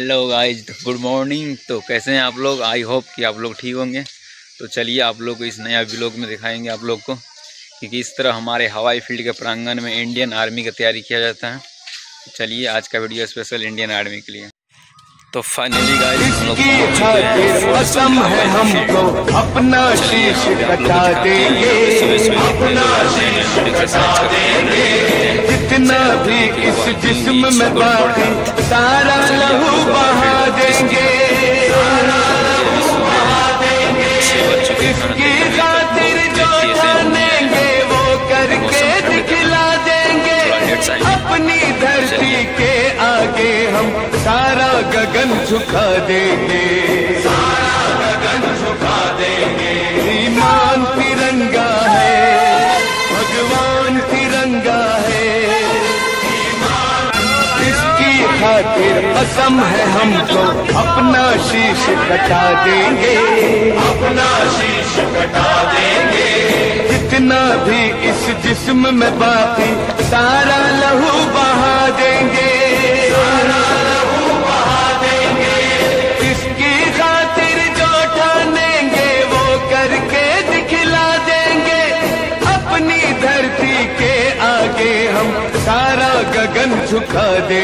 Hello guys good morning तो कैसे हैं आप लोग? आई होप कि आप लोग ठीक होंगे। तो चलिए आप लोग को इस नया ब्लॉग में दिखाएँगे आप लोग को कि किस तरह हमारे हवाई फ़ील्ड के प्रांगण में इंडियन आर्मी का तैयारी किया जाता है। तो चलिए आज का वीडियो स्पेशल इंडियन आर्मी के लिए। तो फाइनली गाइस हम लोग पहुँच चुके कसम है हमको अपना शीश कटा देंगे। अपना शीश कटा देंगे। जितना भी इस जिस्म में बाकी सारा लहू बहा देंगे। इसकी खातिर जो ठानेंगे वो करके दिखला देंगे। अपनी धरती के आगे हम सारा गगन झुका देंगे। खातिर कसम है हमको अपना शीश कटा देंगे। अपना शीश कटा देंगे। जितना भी इस जिस्म में बाकी सारा लहू बहा झुका दे